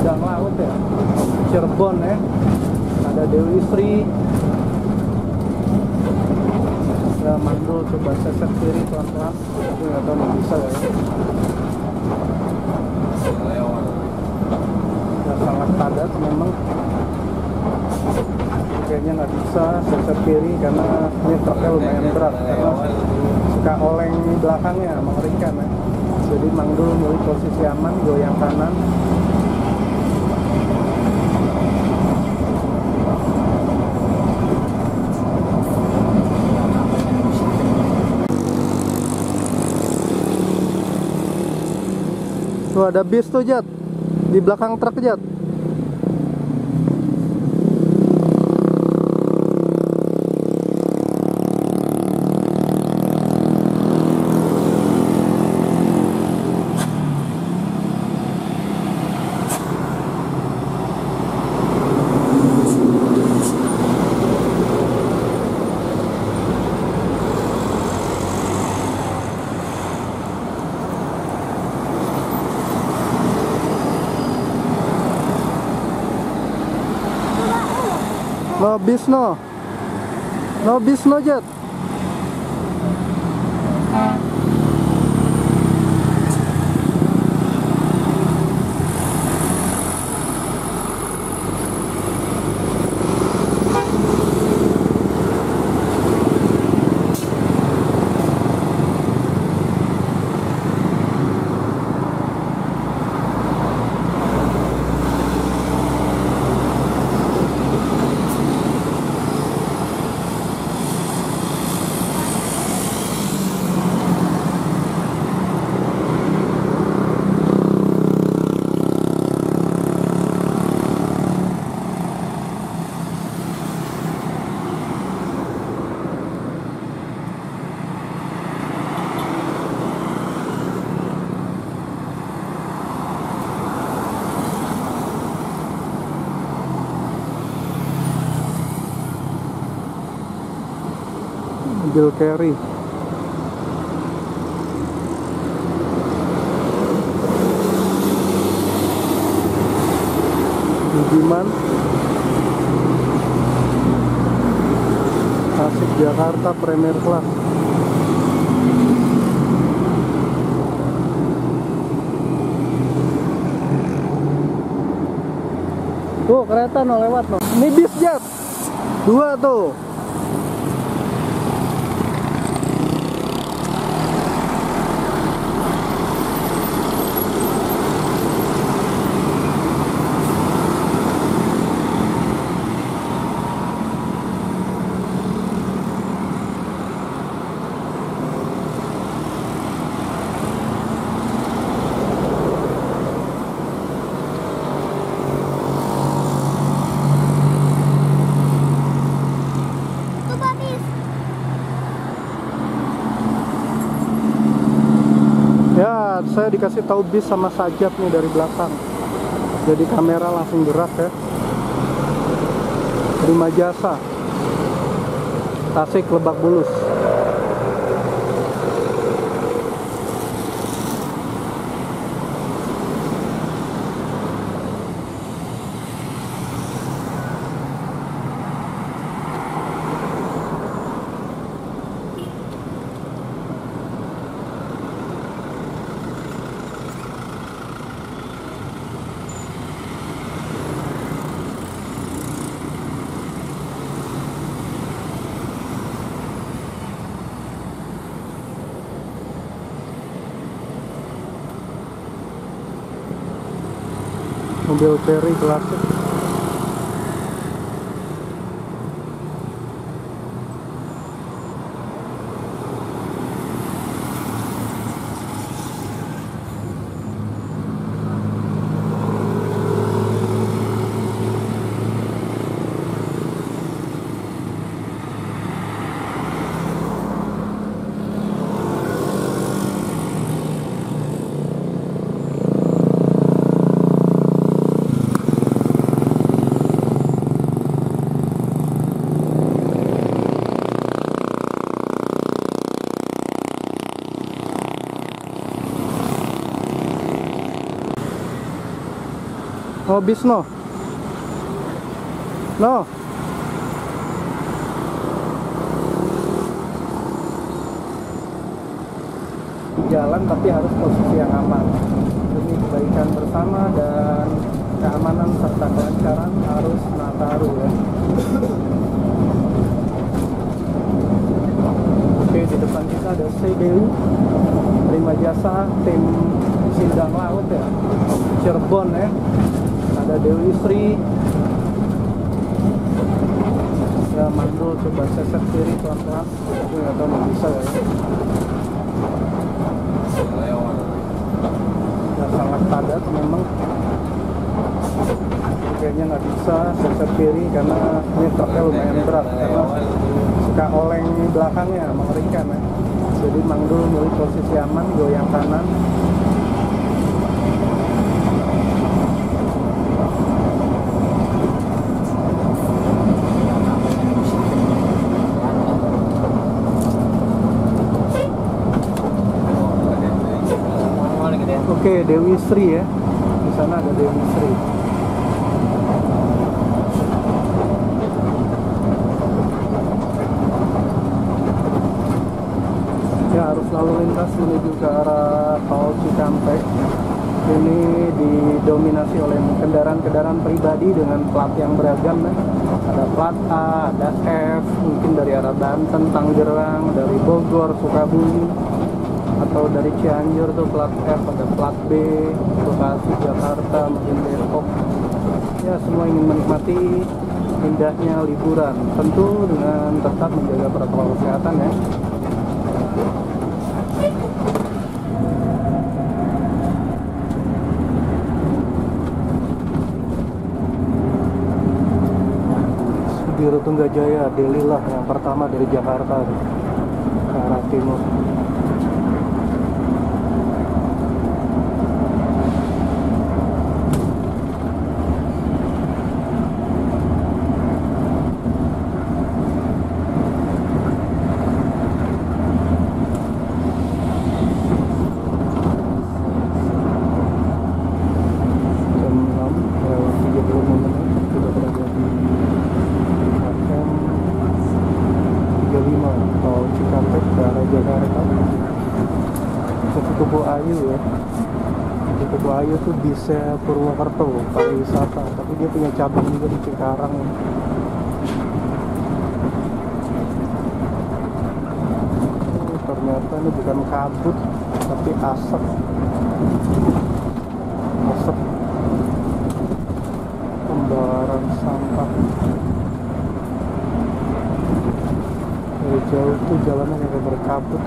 Sindang Laut ya. Cirebon ya. Ada Dewi Sri. Ya mandul coba seset kiri pelan-pelan. Tapi nggak tahu nih bisa ya? Ya sangat padat memang. Kayaknya nggak bisa seset kiri karena ini truknya lumayan berat karena suka oleng belakangnya mengerikan ya jadi Mangdul milih posisi aman goyang kanan Tuh ada bis tuh Jat. Di belakang truk Jat No bis no. No bis no Jat mobil carry Budiman. Tasik Jakarta Premier Class. Tuh kereta no lewat no. Ini bis jet Dua tuh Ya, saya dikasih tahu bis sama sajab nih dari belakang. Jadi kamera langsung gerak ya. Terima jasa. Tasik Lebak Bulus. Mobil Cherry klasik. Oh, Bisno. No. Jalan tapi harus posisi yang aman. Demi kebaikan bersama dan keamanan serta kelancaran arus Nataru ya. Oke, di depan kita ada CBU Terima Jasa tim Sindang Laut ya Cirebon ya ada Dewi Sri mandul coba seset kiri pelan-pelan. Tapi nggak tahu nggak bisa ya. Ya sangat padat memang. Kayaknya nggak bisa seset kiri karena ini truknya lumayan berat karena suka oleng belakangnya mengerikan ya. Jadi Mangdul milih posisi aman goyang kanan Oke, Dewi Sri ya. Di sana ada Dewi Sri. Ya, arus lalu lintas menuju ke arah tol Cikampek. Ini didominasi oleh kendaraan-kendaraan pribadi dengan plat yang beragam ya. Ada plat A, ada F, mungkin dari arah Banten, Tangerang, dari Bogor, Sukabumi, atau dari Cianjur tuh plat F ada plat B Bekasi Jakarta mungkin Depok. Ya semua ingin menikmati indahnya liburan. Tentu dengan tetap menjaga protokol kesehatan ya. Sudiru Tunggajaya Delhi lah yang pertama dari Jakarta ke arah timur arah Jakarta Kupu Kupu Ayu ya. Kupu Kupu Ayu tuh bisa Purwokerto pariwisata tapi dia punya cabang juga di Cikarang. Oh, ternyata ini bukan kabut tapi asap tuh jalannya kayak berkabut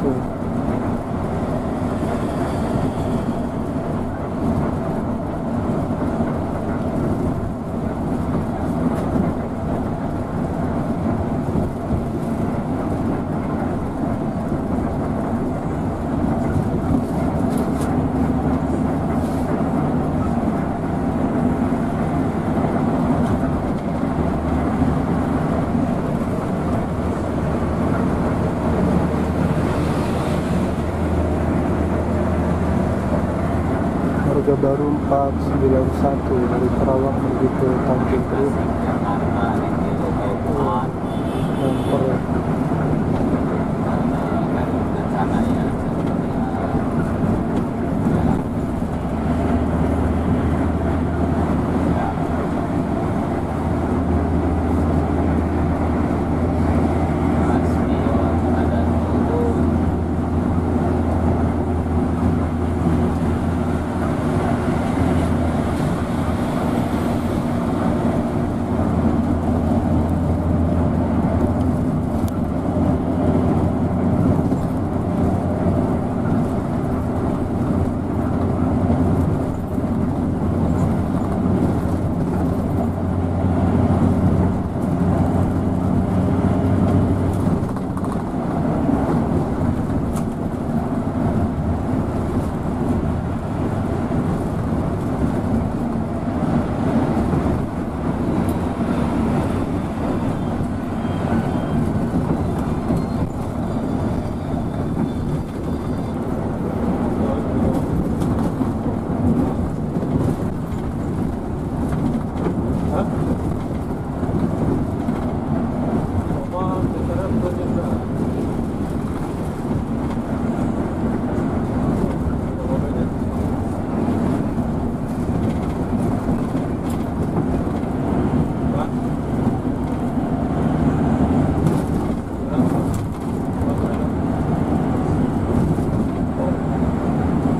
harga baru 491 dari Kerawang menuju ke Tanjung Priok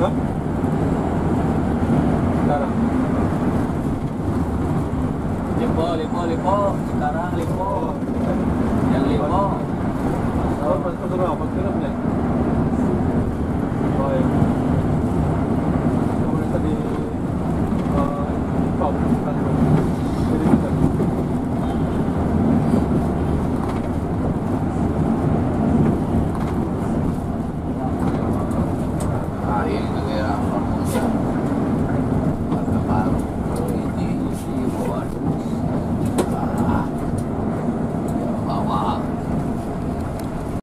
Hah? Sekarang. Lipo, lipo, lipo. Sekarang lipo.